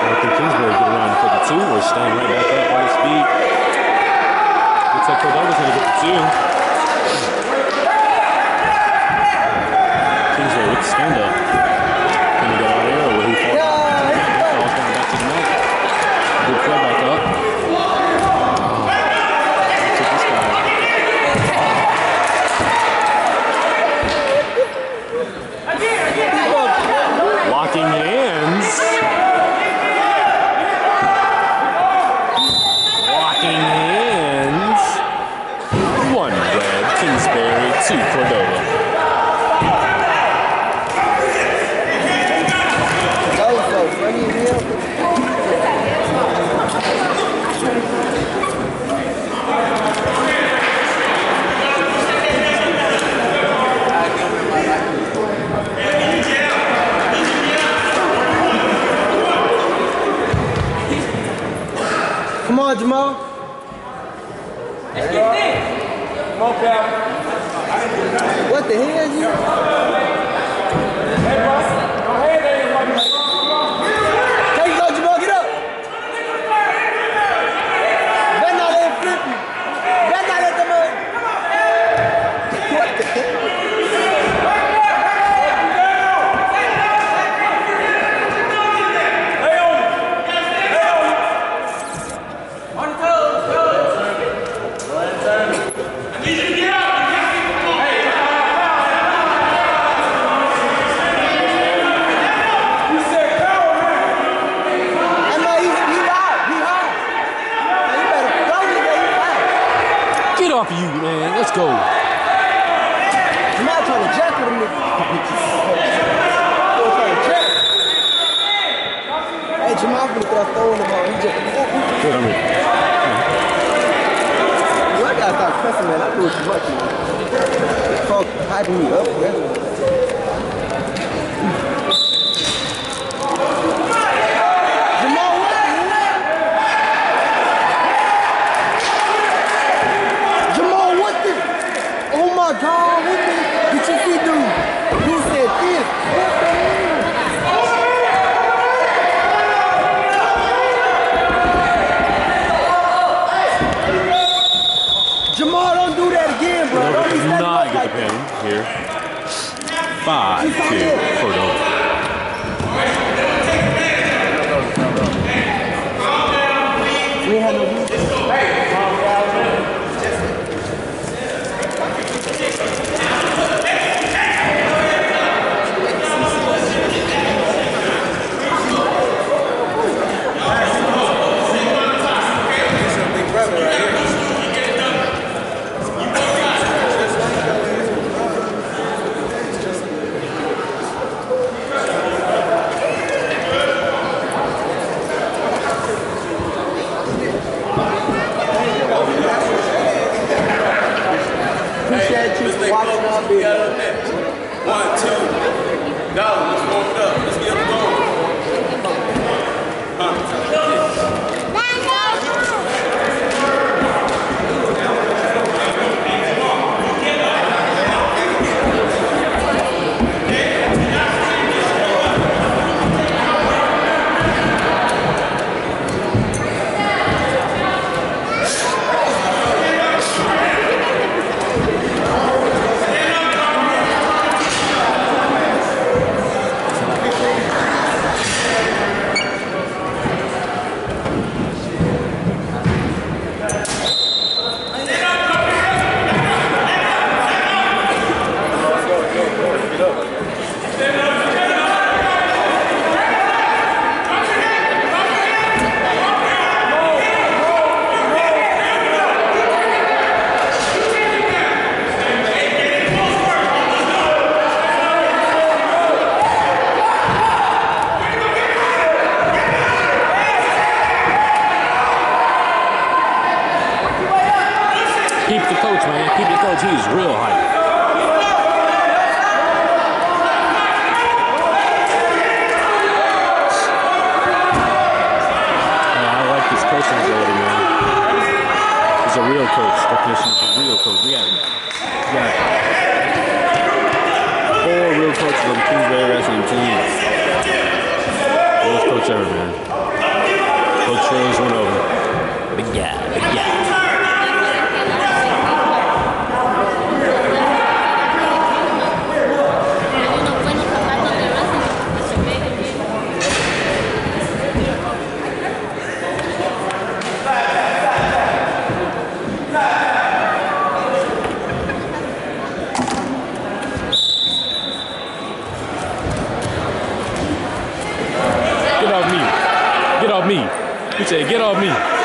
Think Kingsbury get around for the two or stand right back up on his feet. Looks like Cordova's gonna get the two. Kingsbury with the stand up. Can he get out of there or will he fall down? He falls down back to the net. Good throw back up. Oh, took this guy. Locking hands. Locking hands. One red, Kingsbury, two Cordova. Come on, Jamar. What the hell you? Take it, Jamar, get up. Better not let him flip you. Better not let them up. What the hell? I know he, he out. He hot. Man, you better throw it, man. He out. Get off of you, man. Let's go. Jamar trying to jack with jack. Hey, Jamar finna start throwing the ball. He just, Good, I'm ready. well, I gotta cussing, man. I do it too much. Fuck, hyping me up, man. Jamar, what the hell? Jamar, what the? Oh my God, what the? Did you see, dude? Who said this? What the hell? Jamar, don't do that again, bro. Cordova Don't be does standing penalty here. Five two Cordova. We Real hype. Yeah, I like this coaching ability, man. He's a real coach. technician. is a real coach. We got, we got four real coaches on Kingsbury Wrestling team. Coach ever, man. Coach Rose went over. Big guy, big guy. said, get off me.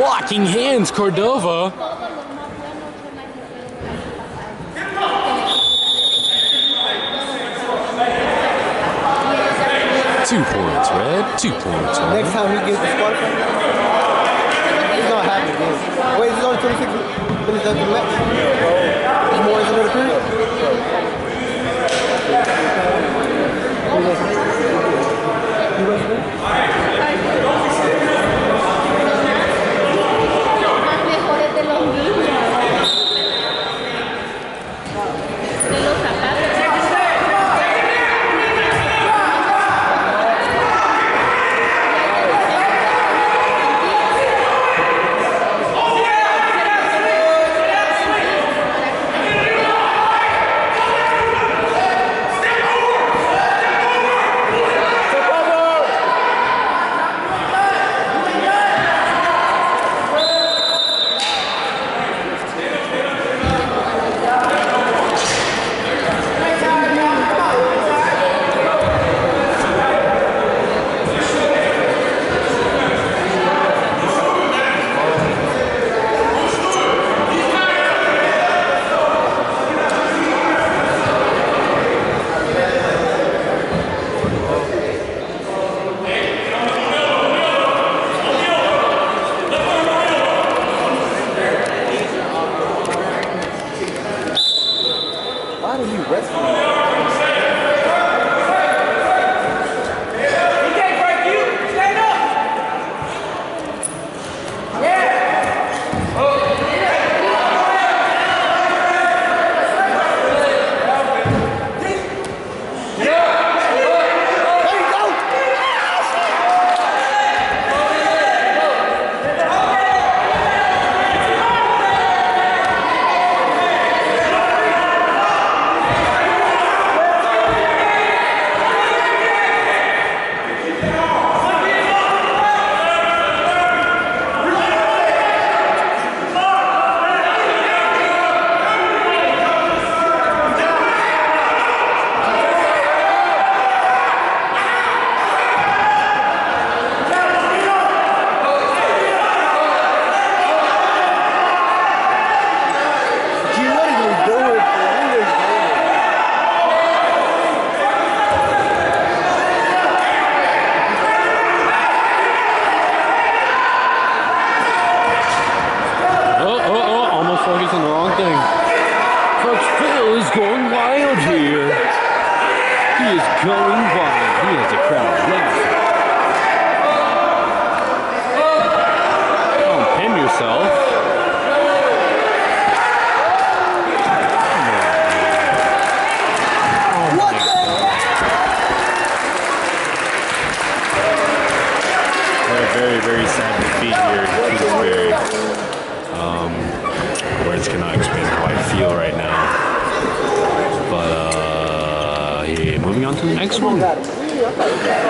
Locking hands, Cordova. Two points, Red. Two points, Red. Next time he gets the spark, not. Wait, only 26 minutes of the match. something. Coach Phil is going wild here. He is going wild. He has a crowd laughing. Don't pin yourself. down to the next one.